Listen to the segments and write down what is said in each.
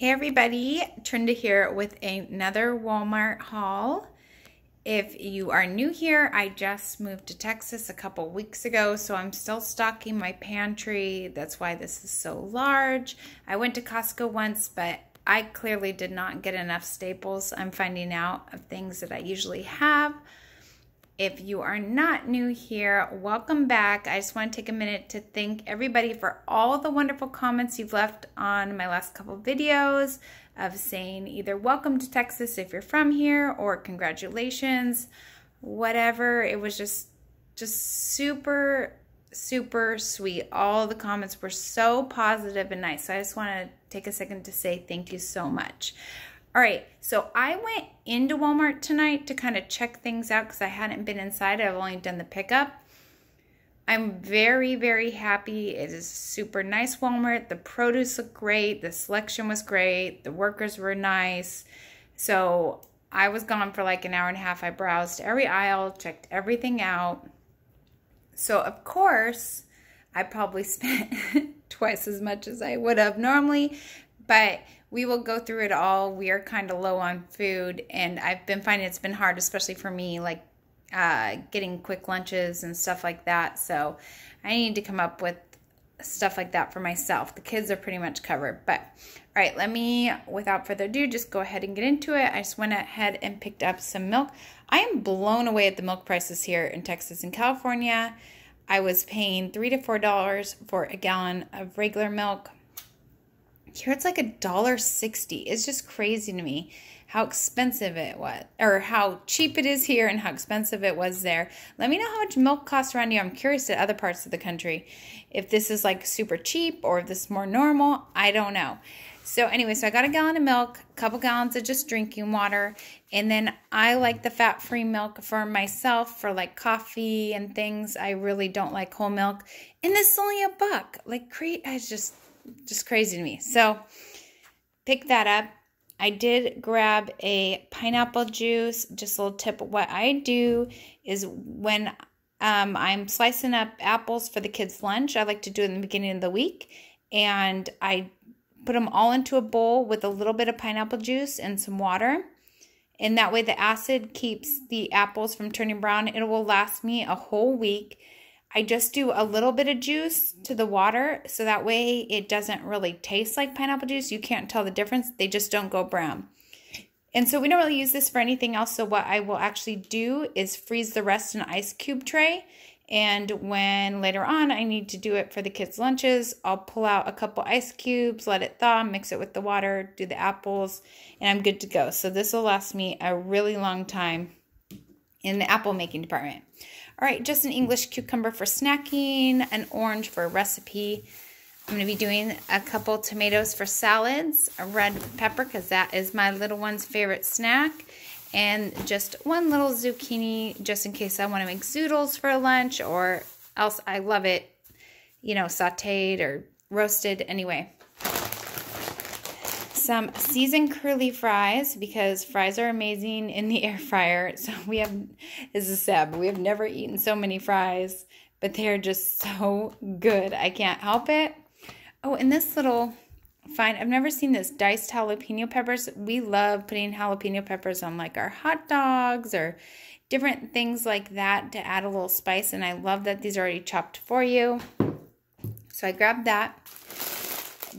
Hey everybody, Trinda here with another Walmart haul. If you are new here, I just moved to Texas a couple weeks ago, so I'm still stocking my pantry. That's why this is so large. I went to Costco once, but I clearly did not get enough staples. I'm finding out of things that I usually have. If you are not new here, welcome back. I just want to take a minute to thank everybody for all the wonderful comments you've left on my last couple videos of saying either welcome to Texas if you're from here or congratulations, whatever. It was just just super super sweet. All the comments were so positive and nice. So I just want to take a second to say thank you so much. All right, so I went into Walmart tonight to kind of check things out because I hadn't been inside. I've only done the pickup. I'm very, very happy. It is super nice Walmart. The produce looked great. The selection was great. The workers were nice. So I was gone for like an hour and a half. I browsed every aisle, checked everything out. So, of course, I probably spent twice as much as I would have normally, but we will go through it all. We are kind of low on food, and I've been finding it's been hard, especially for me, like uh, getting quick lunches and stuff like that. So I need to come up with stuff like that for myself. The kids are pretty much covered. But all right, let me, without further ado, just go ahead and get into it. I just went ahead and picked up some milk. I am blown away at the milk prices here in Texas and California. I was paying three to four dollars for a gallon of regular milk here it's like a dollar sixty. It's just crazy to me how expensive it was, or how cheap it is here and how expensive it was there. Let me know how much milk costs around here. I'm curious at other parts of the country if this is like super cheap or if this is more normal. I don't know. So anyway, so I got a gallon of milk, a couple gallons of just drinking water, and then I like the fat-free milk for myself for like coffee and things. I really don't like whole milk, and this is only a buck. Like, create, I just just crazy to me. So pick that up. I did grab a pineapple juice. Just a little tip. What I do is when um, I'm slicing up apples for the kids' lunch, I like to do it in the beginning of the week. And I put them all into a bowl with a little bit of pineapple juice and some water. And that way the acid keeps the apples from turning brown. It will last me a whole week. I just do a little bit of juice to the water so that way it doesn't really taste like pineapple juice. You can't tell the difference. They just don't go brown. And so we don't really use this for anything else. So what I will actually do is freeze the rest in an ice cube tray. And when later on I need to do it for the kids' lunches, I'll pull out a couple ice cubes, let it thaw, mix it with the water, do the apples, and I'm good to go. So this will last me a really long time in the apple making department. All right, just an English cucumber for snacking, an orange for a recipe. I'm going to be doing a couple tomatoes for salads, a red pepper because that is my little one's favorite snack, and just one little zucchini just in case I want to make zoodles for lunch or else I love it, you know, sauteed or roasted anyway some seasoned curly fries because fries are amazing in the air fryer. So we have, this is sad, but we have never eaten so many fries, but they're just so good. I can't help it. Oh, and this little fine, I've never seen this diced jalapeno peppers. We love putting jalapeno peppers on like our hot dogs or different things like that to add a little spice. And I love that these are already chopped for you. So I grabbed that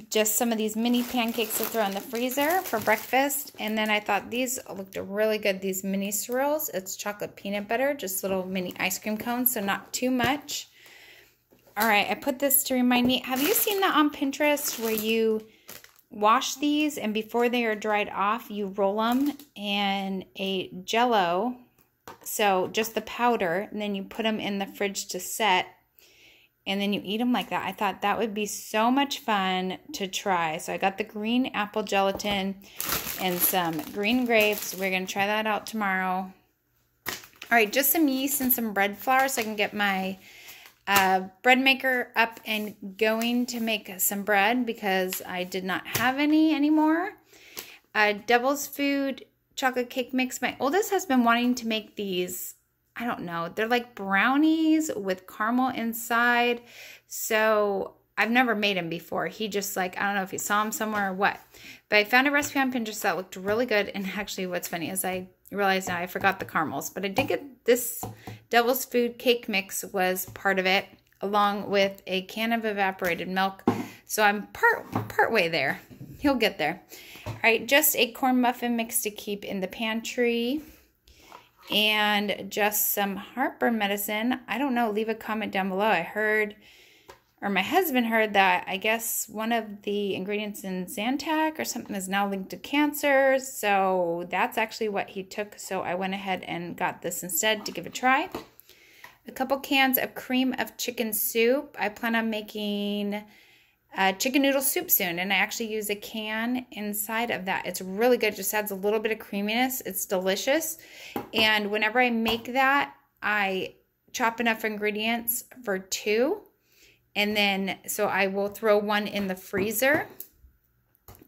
just some of these mini pancakes to throw in the freezer for breakfast. And then I thought these looked really good, these mini swirls. It's chocolate peanut butter, just little mini ice cream cones, so not too much. All right, I put this to remind me. Have you seen that on Pinterest where you wash these and before they are dried off, you roll them in a jello. So just the powder, and then you put them in the fridge to set and then you eat them like that. I thought that would be so much fun to try. So I got the green apple gelatin and some green grapes. We're going to try that out tomorrow. All right, just some yeast and some bread flour so I can get my uh, bread maker up and going to make some bread because I did not have any anymore. Uh, Devil's Food chocolate cake mix. My oldest has been wanting to make these I don't know. They're like brownies with caramel inside. So I've never made him before. He just like, I don't know if he saw him somewhere or what. But I found a recipe on Pinterest that looked really good. And actually, what's funny is I realized now I forgot the caramels. But I did get this Devil's Food cake mix was part of it, along with a can of evaporated milk. So I'm part, part way there. He'll get there. All right, just a corn muffin mix to keep in the pantry and just some heartburn medicine. I don't know, leave a comment down below. I heard, or my husband heard that I guess one of the ingredients in Zantac or something is now linked to cancer. So that's actually what he took. So I went ahead and got this instead to give a try. A couple cans of cream of chicken soup. I plan on making uh, chicken noodle soup soon. And I actually use a can inside of that. It's really good. It just adds a little bit of creaminess. It's delicious. And whenever I make that, I chop enough ingredients for two. And then, so I will throw one in the freezer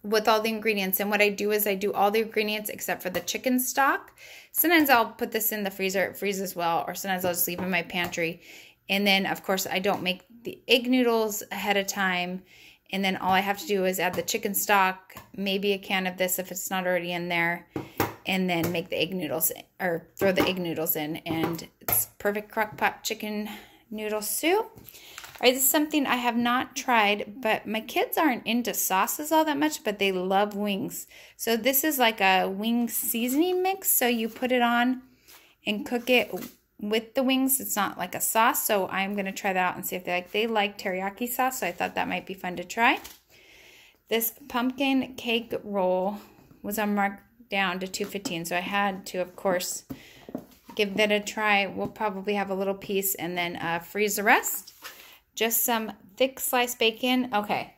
with all the ingredients. And what I do is I do all the ingredients except for the chicken stock. Sometimes I'll put this in the freezer, it freezes well, or sometimes I'll just leave in my pantry. And then, of course, I don't make the egg noodles ahead of time. And then all I have to do is add the chicken stock, maybe a can of this if it's not already in there, and then make the egg noodles or throw the egg noodles in. And it's perfect crock pot chicken noodle soup. All right, this is something I have not tried, but my kids aren't into sauces all that much, but they love wings. So this is like a wing seasoning mix. So you put it on and cook it with the wings. It's not like a sauce, so I'm going to try that out and see if they like. They like teriyaki sauce, so I thought that might be fun to try. This pumpkin cake roll was on marked down to 215, so I had to, of course, give that a try. We'll probably have a little piece and then uh, freeze the rest. Just some thick sliced bacon. Okay.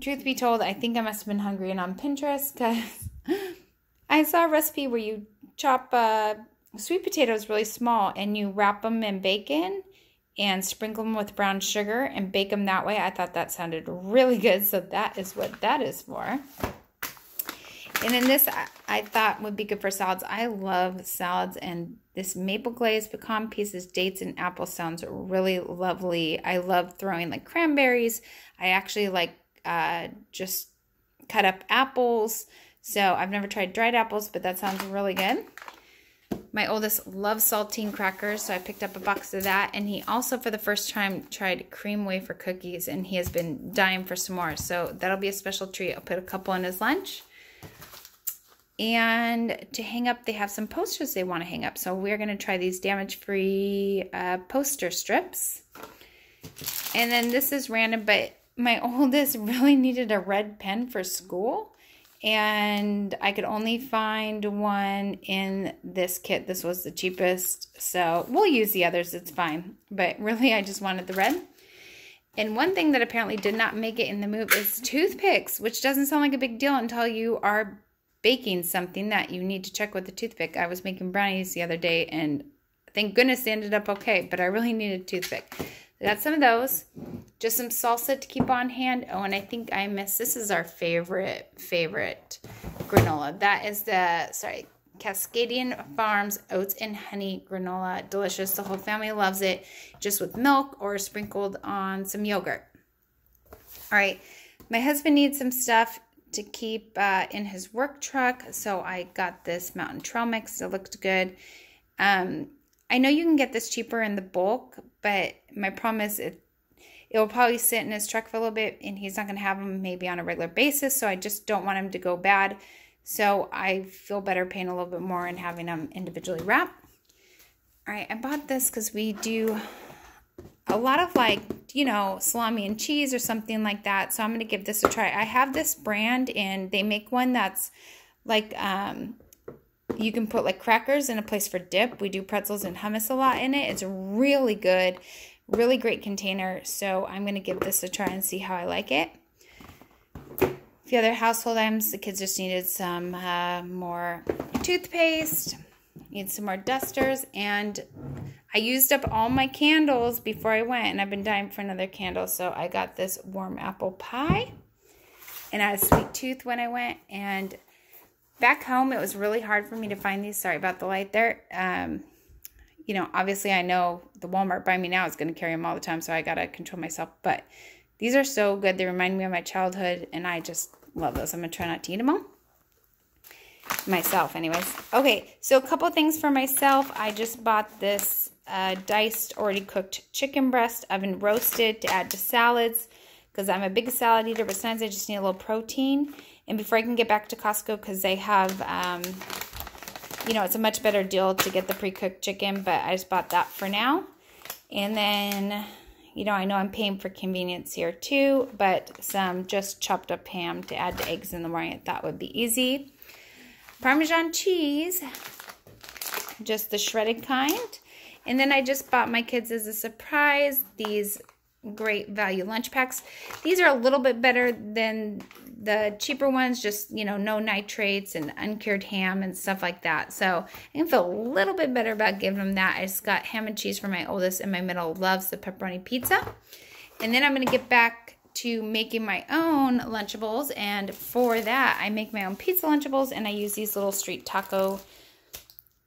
Truth be told, I think I must have been hungry and on Pinterest because I saw a recipe where you chop uh, sweet potatoes really small and you wrap them in bacon and sprinkle them with brown sugar and bake them that way. I thought that sounded really good. So that is what that is for. And then this I thought would be good for salads. I love salads and this maple glazed pecan pieces, dates, and apple sounds really lovely. I love throwing like cranberries. I actually like uh, just cut up apples. So I've never tried dried apples, but that sounds really good. My oldest loves saltine crackers, so I picked up a box of that. And he also, for the first time, tried cream wafer cookies, and he has been dying for some more. So that'll be a special treat. I'll put a couple in his lunch. And to hang up, they have some posters they want to hang up. So we're going to try these damage-free uh, poster strips. And then this is random, but my oldest really needed a red pen for school and I could only find one in this kit. This was the cheapest, so we'll use the others. It's fine, but really I just wanted the red. And one thing that apparently did not make it in the move is toothpicks, which doesn't sound like a big deal until you are baking something that you need to check with the toothpick. I was making brownies the other day, and thank goodness they ended up okay, but I really needed a toothpick. I got some of those. Just some salsa to keep on hand. Oh, and I think I missed, this is our favorite, favorite granola. That is the, sorry, Cascadian Farms Oats and Honey Granola. Delicious. The whole family loves it. Just with milk or sprinkled on some yogurt. All right. My husband needs some stuff to keep uh, in his work truck. So I got this Mountain Trail Mix. It looked good. Um, I know you can get this cheaper in the bulk, but my problem is it it will probably sit in his truck for a little bit and he's not going to have them maybe on a regular basis. So I just don't want him to go bad. So I feel better paying a little bit more and having them individually wrapped. All right, I bought this because we do a lot of like, you know, salami and cheese or something like that. So I'm going to give this a try. I have this brand and they make one that's like um, you can put like crackers in a place for dip. We do pretzels and hummus a lot in it. It's a really good, really great container. So I'm going to give this a try and see how I like it. The other household items, the kids just needed some uh, more toothpaste, need some more dusters, and I used up all my candles before I went, and I've been dying for another candle. So I got this warm apple pie, and I had a sweet tooth when I went, and back home, it was really hard for me to find these. Sorry about the light there. Um, you know, obviously I know the Walmart by me now is going to carry them all the time, so I got to control myself. But These are so good. They remind me of my childhood, and I just love those. I'm going to try not to eat them all. Myself, anyways. Okay, so a couple things for myself. I just bought this uh, diced, already cooked chicken breast oven roasted to add to salads because I'm a big salad eater, but sometimes I just need a little protein. And before I can get back to Costco, because they have, um, you know, it's a much better deal to get the pre-cooked chicken, but I just bought that for now. And then, you know, I know I'm paying for convenience here too, but some just chopped up ham to add to eggs in the morning. That would be easy. Parmesan cheese, just the shredded kind. And then I just bought my kids as a surprise these great value lunch packs. These are a little bit better than the cheaper ones, just, you know, no nitrates and uncured ham and stuff like that. So I can feel a little bit better about giving them that. I just got ham and cheese for my oldest and my middle loves the pepperoni pizza. And then I'm going to get back to making my own Lunchables. And for that, I make my own pizza Lunchables and I use these little street taco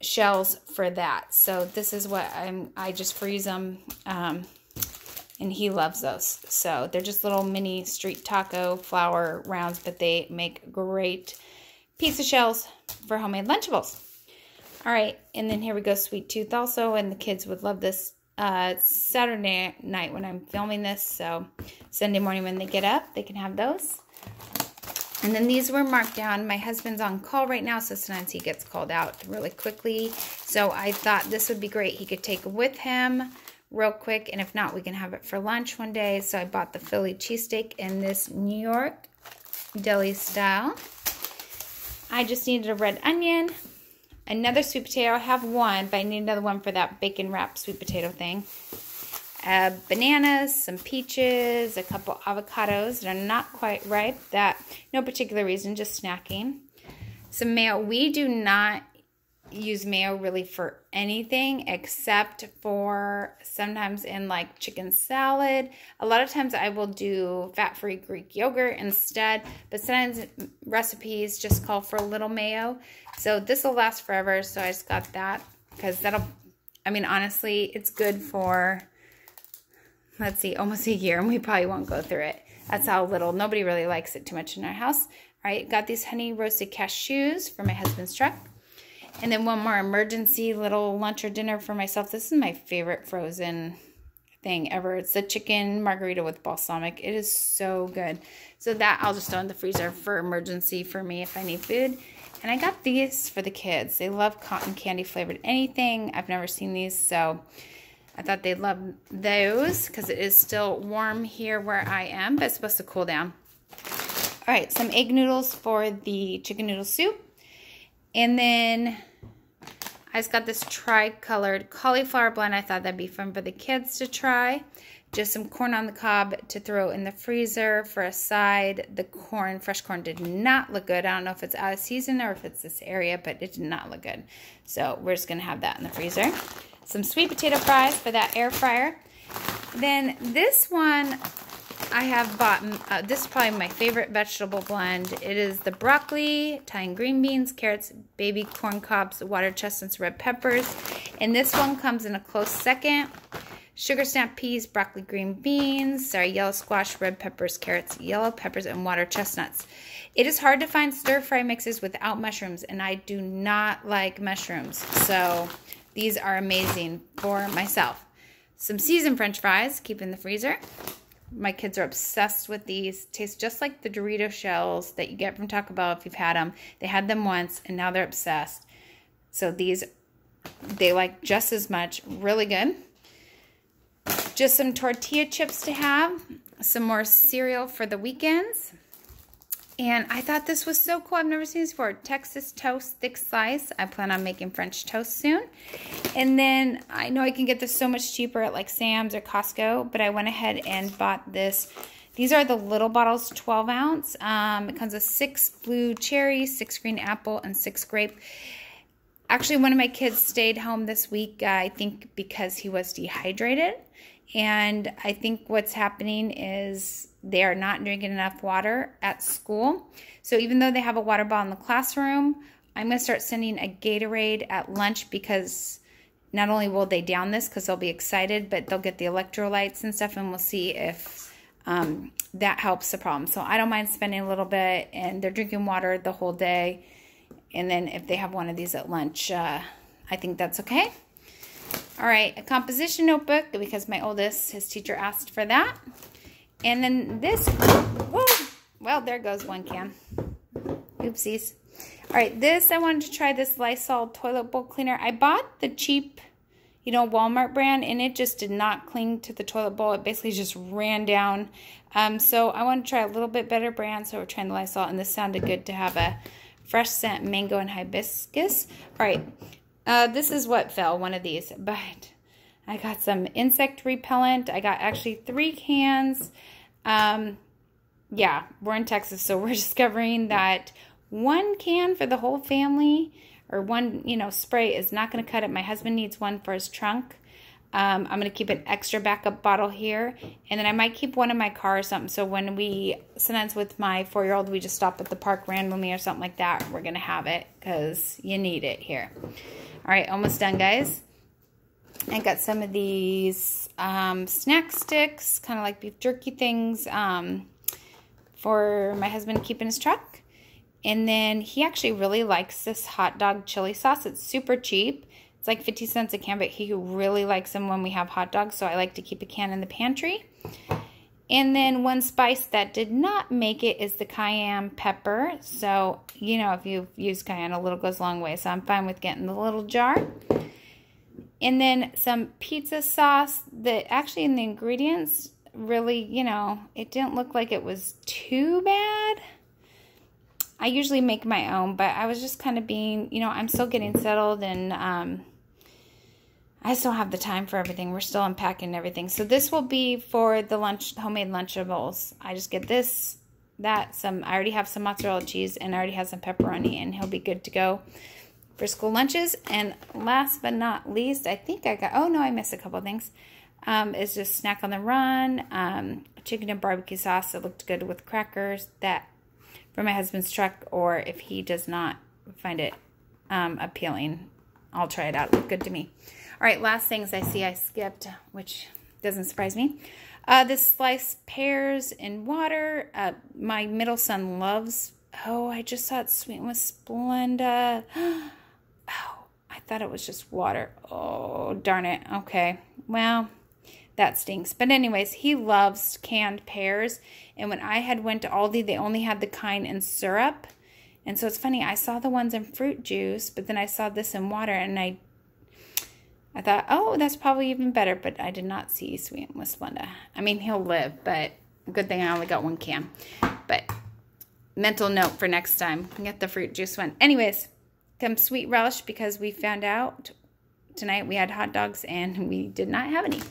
shells for that. So this is what I'm, I just freeze them. Um, and he loves those. So they're just little mini street taco flour rounds, but they make great pizza shells for homemade Lunchables. All right, and then here we go, Sweet Tooth also, and the kids would love this uh, Saturday night when I'm filming this, so Sunday morning when they get up, they can have those. And then these were marked down. My husband's on call right now, so sometimes he gets called out really quickly. So I thought this would be great. He could take with him real quick. And if not, we can have it for lunch one day. So I bought the Philly cheesesteak in this New York deli style. I just needed a red onion, another sweet potato. I have one, but I need another one for that bacon wrapped sweet potato thing. Uh, bananas, some peaches, a couple avocados that are not quite ripe. That no particular reason, just snacking. Some mayo. We do not use mayo really for anything except for sometimes in like chicken salad. A lot of times I will do fat-free Greek yogurt instead, but sometimes recipes just call for a little mayo. So this will last forever, so I just got that because that'll, I mean, honestly, it's good for, let's see, almost a year, and we probably won't go through it. That's how little, nobody really likes it too much in our house. All right, got these honey roasted cashews for my husband's truck. And then one more emergency little lunch or dinner for myself. This is my favorite frozen thing ever. It's the chicken margherita with balsamic. It is so good. So that I'll just throw in the freezer for emergency for me if I need food. And I got these for the kids. They love cotton candy flavored anything. I've never seen these, so I thought they'd love those because it is still warm here where I am, but it's supposed to cool down. All right, some egg noodles for the chicken noodle soup. And then I just got this tri-colored cauliflower blend. I thought that'd be fun for the kids to try. Just some corn on the cob to throw in the freezer for a side. The corn, fresh corn, did not look good. I don't know if it's out of season or if it's this area, but it did not look good. So we're just going to have that in the freezer. Some sweet potato fries for that air fryer. Then this one, I have bought, uh, this is probably my favorite vegetable blend. It is the broccoli, Italian green beans, carrots, baby corn cobs, water chestnuts, red peppers. And this one comes in a close second. Sugar snap peas, broccoli, green beans, sorry, yellow squash, red peppers, carrots, yellow peppers, and water chestnuts. It is hard to find stir fry mixes without mushrooms, and I do not like mushrooms. So these are amazing for myself. Some seasoned french fries, keep in the freezer. My kids are obsessed with these. Taste just like the Dorito shells that you get from Taco Bell if you've had them. They had them once and now they're obsessed. So these they like just as much. Really good. Just some tortilla chips to have. Some more cereal for the weekends. And I thought this was so cool. I've never seen this before. Texas toast thick slice. I plan on making French toast soon. And then I know I can get this so much cheaper at like Sam's or Costco, but I went ahead and bought this. These are the little bottles, 12 ounce. Um, it comes with six blue cherries, six green apple, and six grape. Actually, one of my kids stayed home this week, uh, I think because he was dehydrated. And I think what's happening is they are not drinking enough water at school. So even though they have a water bottle in the classroom, I'm going to start sending a Gatorade at lunch because not only will they down this because they'll be excited, but they'll get the electrolytes and stuff, and we'll see if um, that helps the problem. So I don't mind spending a little bit, and they're drinking water the whole day. And then if they have one of these at lunch, uh, I think that's okay. All right, a composition notebook because my oldest, his teacher asked for that. And then this, whoa, well, there goes one can. Oopsies. All right, this, I wanted to try this Lysol toilet bowl cleaner. I bought the cheap, you know, Walmart brand, and it just did not cling to the toilet bowl. It basically just ran down. Um, so I want to try a little bit better brand, so we're trying the Lysol, and this sounded good to have a fresh scent mango and hibiscus. All right, uh, this is what fell, one of these, but I got some insect repellent. I got actually three cans. Um, yeah, we're in Texas, so we're discovering that one can for the whole family or one, you know, spray is not going to cut it. My husband needs one for his trunk. Um, I'm going to keep an extra backup bottle here. And then I might keep one in my car or something. So when we, sometimes with my four-year-old, we just stop at the park randomly or something like that. We're going to have it because you need it here. All right, almost done, guys. I got some of these um, snack sticks, kind of like beef jerky things um, for my husband to keep in his truck. And then he actually really likes this hot dog chili sauce. It's super cheap. It's like 50 cents a can, but he really likes them when we have hot dogs, so I like to keep a can in the pantry. And then one spice that did not make it is the cayenne pepper. So, you know, if you've used cayenne, a little goes a long way. So I'm fine with getting the little jar. And then some pizza sauce that actually in the ingredients really, you know, it didn't look like it was too bad. I usually make my own, but I was just kind of being, you know, I'm still getting settled and um, I still have the time for everything. We're still unpacking everything. So this will be for the lunch, homemade Lunchables. I just get this, that, some, I already have some mozzarella cheese and I already have some pepperoni and he'll be good to go for school lunches. And last but not least, I think I got, oh no, I missed a couple things. Um, is just snack on the run, um, chicken and barbecue sauce that looked good with crackers. That for my husband's truck, or if he does not find it um, appealing, I'll try it out. It looked good to me. All right, last things I see I skipped, which doesn't surprise me. Uh, this sliced pears in water. Uh, my middle son loves. Oh, I just saw it sweet with Splenda. oh, I thought it was just water. Oh, darn it. Okay, well, that stinks. But anyways, he loves canned pears. And when I had went to Aldi, they only had the kind in syrup. And so it's funny, I saw the ones in fruit juice, but then I saw this in water and I I thought, oh, that's probably even better, but I did not see Sweet with Splenda. I mean, he'll live, but good thing I only got one can. But mental note for next time, get the fruit juice one. Anyways, some sweet relish because we found out tonight we had hot dogs and we did not have any.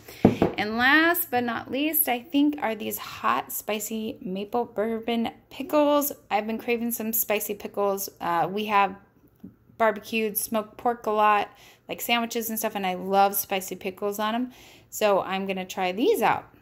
And last but not least, I think are these hot, spicy maple bourbon pickles. I've been craving some spicy pickles. Uh, we have barbecued smoked pork a lot, like sandwiches and stuff, and I love spicy pickles on them. So I'm going to try these out.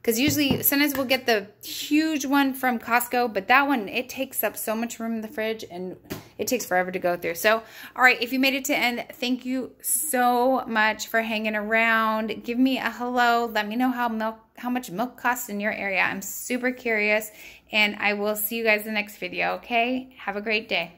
Because usually, sometimes we'll get the huge one from Costco, but that one, it takes up so much room in the fridge and it takes forever to go through. So, all right, if you made it to end, thank you so much for hanging around. Give me a hello. Let me know how milk, how much milk costs in your area. I'm super curious, and I will see you guys in the next video, okay? Have a great day.